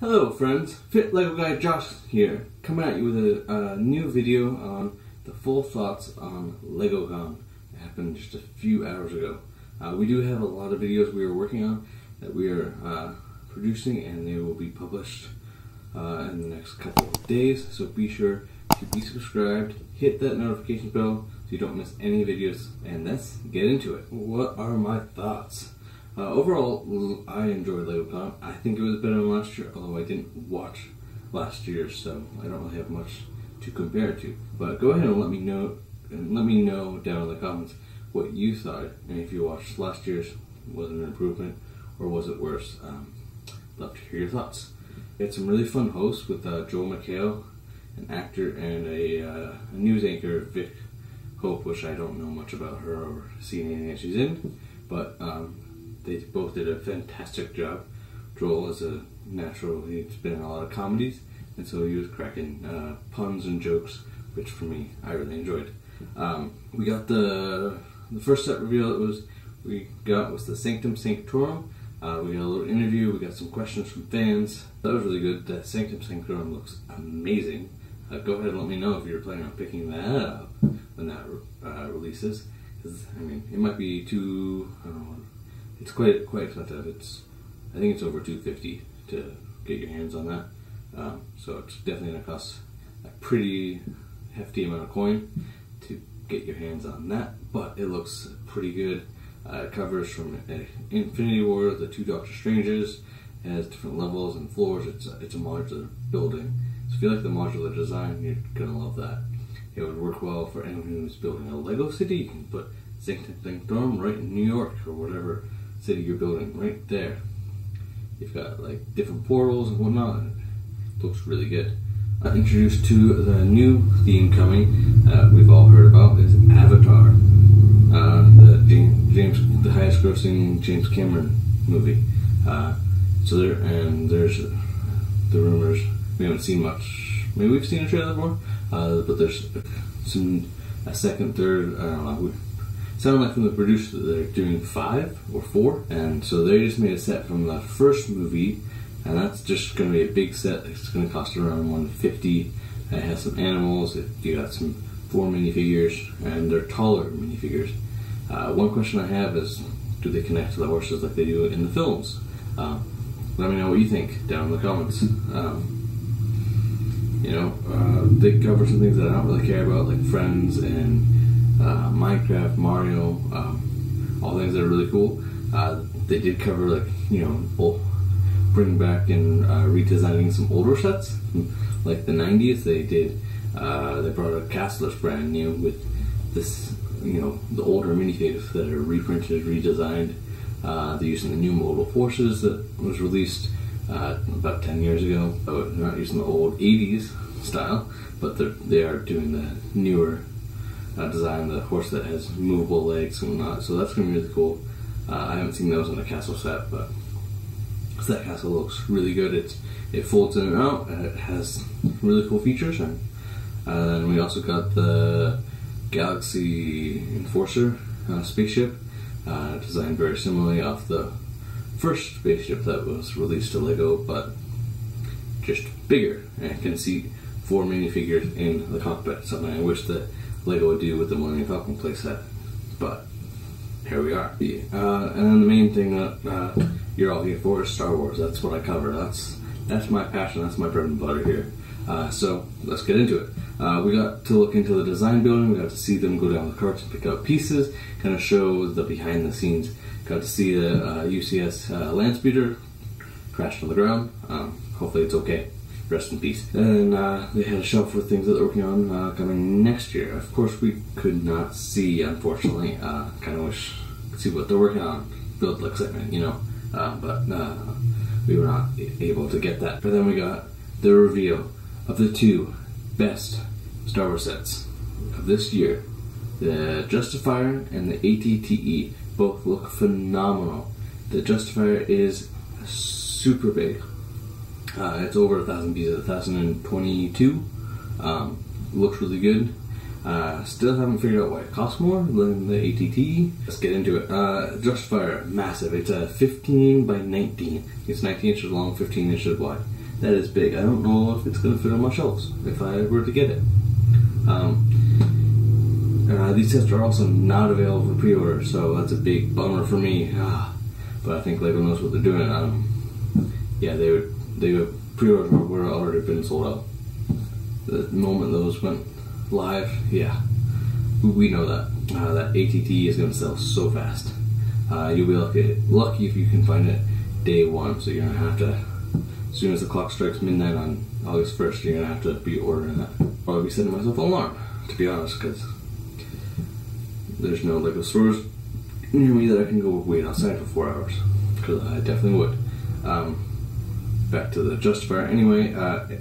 Hello friends, Fit Lego Guy Josh here, coming at you with a, a new video on the full thoughts on LegoCon. It happened just a few hours ago. Uh, we do have a lot of videos we are working on that we are uh, producing and they will be published uh, in the next couple of days, so be sure to be subscribed, hit that notification bell so you don't miss any videos, and let's get into it. What are my thoughts? Uh, overall, I enjoyed LegoCon. I think it was better than last year, although I didn't watch last year, so I don't really have much to compare to. But go ahead and let me know, and let me know down in the comments what you thought, and if you watched last year's, was it an improvement or was it worse? Um, love to hear your thoughts. We had some really fun hosts with uh, Joel McHale, an actor, and a, uh, a news anchor, Vick Hope, which I don't know much about her or seen anything that she's in, but um, they both did a fantastic job. Joel is a natural, he's been in a lot of comedies, and so he was cracking uh, puns and jokes, which for me, I really enjoyed. Um, we got the the first set reveal that was we got was the Sanctum Sanctorum. Uh, we got a little interview, we got some questions from fans. That was really good. The Sanctum Sanctorum looks amazing. Uh, go ahead and let me know if you're planning on picking that up when that uh, releases. Because, I mean, it might be too, I don't know, it's quite quite expensive. It's I think it's over two fifty to get your hands on that. Um, so it's definitely gonna cost a pretty hefty amount of coin to get your hands on that. But it looks pretty good. Uh, it covers from Infinity War, the two Doctor Strangers. It has different levels and floors. It's a, it's a modular building. So if you like the modular design, you're gonna love that. It would work well for anyone who's building a Lego city. You can put Sanctum Sanctorum right in New York or whatever city you're building right there. You've got like different portals and whatnot. It looks really good. Uh, introduced to the new theme coming, uh, we've all heard about is Avatar. Uh, the James, the highest grossing James Cameron movie. Uh, so there, and there's the rumors. We haven't seen much. Maybe we've seen a trailer before, uh, but there's some a second, third. I don't know sounded like from the producer that they're doing five or four, and so they just made a set from the first movie, and that's just going to be a big set. It's going to cost around 150. It has some animals. It, you got some four minifigures, and they're taller minifigures. Uh, one question I have is, do they connect to the horses like they do in the films? Uh, let me know what you think down in the comments. Um, you know, uh, they cover some things that I don't really care about, like Friends and uh, Minecraft, Mario, um, all things that are really cool. Uh, they did cover like you know bring back and uh, redesigning some older sets, like the '90s. They did. Uh, they brought a castle brand new with this, you know, the older minifigs that are reprinted, redesigned. Uh, they're using the new Modal Forces that was released uh, about 10 years ago. So they're not using the old 80s style, but they're, they are doing the newer uh, design, the horse that has movable legs and whatnot. So that's going to be really cool. Uh, I haven't seen those in the castle set, but that castle looks really good. It's it folds in and out. It has really cool features, and uh, then we also got the Galaxy Enforcer uh, spaceship, uh, designed very similarly off the first spaceship that was released to Lego, but just bigger and can seat four minifigures in the cockpit. Something I wish that Lego would do with the Millennium Falcon playset. But here we are. Uh, and then the main thing that uh, you're all here for is Star Wars. That's what I cover. That's that's my passion. That's my bread and butter here. Uh, so let's get into it. Uh, we got to look into the design building. We got to see them go down the carts and pick up pieces. Kind of show the behind the scenes. Got to see the UCS uh, uh, land speeder crash on the ground. Um, hopefully it's okay rest in peace. And uh, they had a shelf with things that they're working on uh, coming next year. Of course, we could not see, unfortunately. Uh, kind of wish see what they're working on, build the excitement, you know. Uh, but uh, we were not able to get that. But then we got the reveal of the two best Star Wars sets of this year. The Justifier and the AT-TE both look phenomenal. The Justifier is super big, uh, it's over a thousand pieces, a thousand and twenty-two. Um, looks really good. Uh, still haven't figured out why it costs more than the ATT. Let's get into it. Uh, Justifier, massive. It's a 15 by 19. It's 19 inches long, 15 inches wide. that is big. I don't know if it's going to fit on my shelves if I were to get it. Um, uh, these sets are also not available for pre-order, so that's a big bummer for me. Ah, but I think Lego knows what they're doing. Um, yeah, they would they would pre-order were already been sold out. The moment those went live, yeah, we know that uh, that ATT is going to sell so fast. Uh, you'll be lucky, lucky if you can find it day one. So you're gonna have to, as soon as the clock strikes midnight on August 1st, you're gonna have to be ordering that. I'll be setting myself an alarm, to be honest, because there's no Lego stores near me that I can go wait outside for four hours. Because I definitely would. Um, back to the Justifier. Anyway, uh, it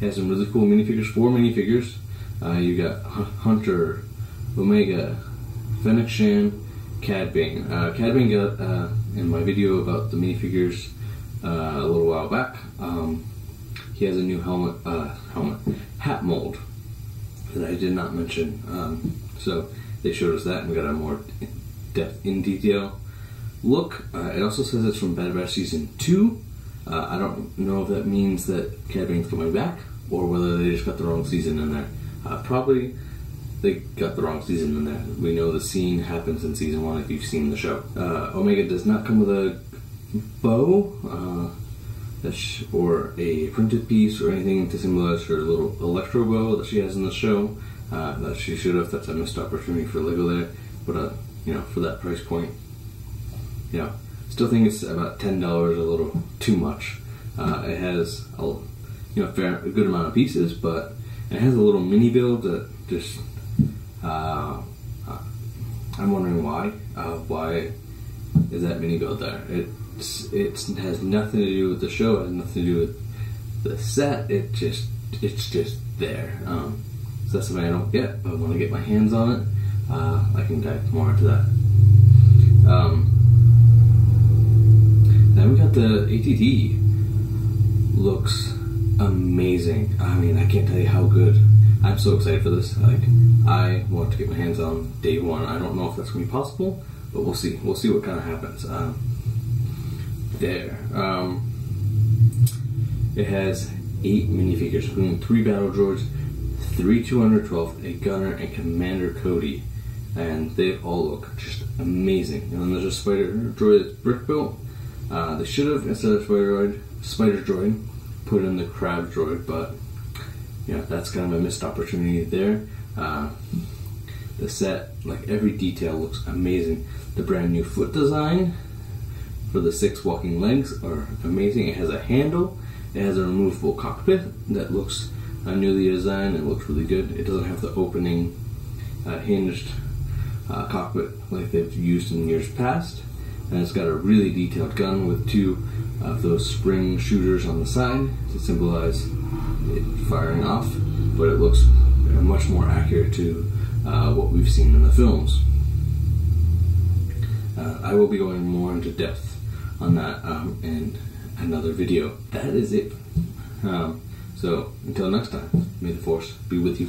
has some really cool minifigures. Four minifigures. Uh, you got Hunter, Omega, Fennec Shand, Cad Bane. Uh, Cad Bane got uh, in my video about the minifigures uh, a little while back. Um, he has a new helmet, uh, helmet, hat mold that I did not mention. Um, so they showed us that and we got a more depth in detail look. Uh, it also says it's from Bad Batch Season 2. Uh, I don't know if that means that Cad Bane's coming back or whether they just got the wrong season in there. Uh, probably they got the wrong season in there. We know the scene happens in season one if you've seen the show. Uh, Omega does not come with a bow uh, or a printed piece or anything to symbolize her little electro bow that she has in the show. Uh, that she should have. That's a missed opportunity for Lego there. But uh, you know, for that price point, know, still think it's about ten dollars, a little too much. Uh, it has a you know fair, a good amount of pieces, but it has a little mini build that just uh, uh, I'm wondering why. Uh, why is that mini build there? It's it has nothing to do with the show. It has nothing to do with the set. It just it's just there. Um, so that's something I don't get. But when I get my hands on it, uh, I can dive more into that. Um, then we got the ATT. Looks amazing. I mean, I can't tell you how good I'm so excited for this. Like, I want to get my hands on day one. I don't know if that's gonna be possible, but we'll see. We'll see what kind of happens. Um, there. Um, it has eight minifigures, including three battle droids, three 212, a gunner, and Commander Cody. And they all look just amazing. And then there's a spider droid that's brick built. Uh, they should have, instead of spider droid, spider droid, put in the crab droid, but yeah, that's kind of a missed opportunity there. Uh, the set, like every detail, looks amazing. The brand new foot design for the six walking legs are amazing. It has a handle. It has a removable cockpit that looks uh, newly designed. It looks really good. It doesn't have the opening uh, hinged uh, cockpit like they've used in years past. And it's got a really detailed gun with two of those spring shooters on the side to symbolize it firing off, but it looks much more accurate to uh, what we've seen in the films. Uh, I will be going more into depth on that um, in another video. That is it. Um, so until next time, may the force be with you.